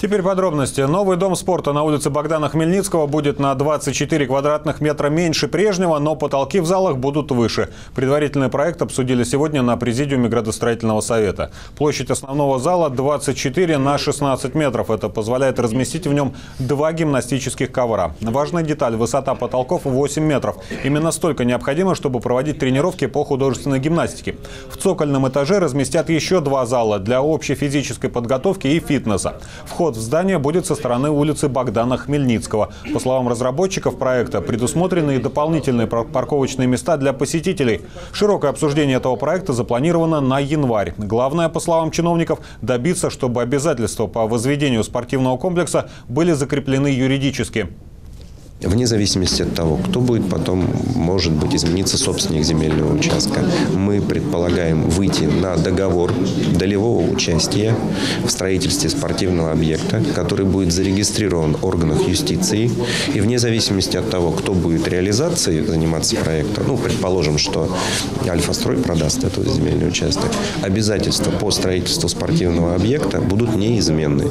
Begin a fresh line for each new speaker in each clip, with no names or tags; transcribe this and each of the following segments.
Теперь подробности. Новый дом спорта на улице Богдана Хмельницкого будет на 24 квадратных метра меньше прежнего, но потолки в залах будут выше. Предварительный проект обсудили сегодня на президиуме градостроительного совета. Площадь основного зала 24 на 16 метров. Это позволяет разместить в нем два гимнастических ковра. Важная деталь – высота потолков 8 метров. Именно столько необходимо, чтобы проводить тренировки по художественной гимнастике. В цокольном этаже разместят еще два зала для общей физической подготовки и фитнеса. Вход Вход в здание будет со стороны улицы Богдана Хмельницкого. По словам разработчиков проекта, предусмотрены и дополнительные парковочные места для посетителей. Широкое обсуждение этого проекта запланировано на январь. Главное, по словам чиновников, добиться, чтобы обязательства по возведению спортивного комплекса были закреплены юридически
вне зависимости от того, кто будет потом, может быть, измениться собственник земельного участка. Мы предполагаем выйти на договор долевого участия в строительстве спортивного объекта, который будет зарегистрирован в органах юстиции. И вне зависимости от того, кто будет реализацией заниматься проектом, ну, предположим, что Альфа-строй продаст этот земельный участок, обязательства по строительству спортивного объекта будут неизменны.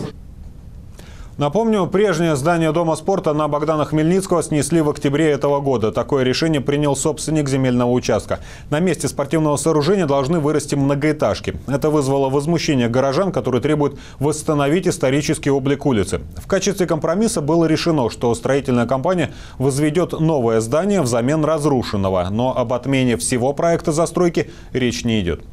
Напомню, прежнее здание Дома спорта на Богдана Хмельницкого снесли в октябре этого года. Такое решение принял собственник земельного участка. На месте спортивного сооружения должны вырасти многоэтажки. Это вызвало возмущение горожан, которые требуют восстановить исторический облик улицы. В качестве компромисса было решено, что строительная компания возведет новое здание взамен разрушенного. Но об отмене всего проекта застройки речь не идет.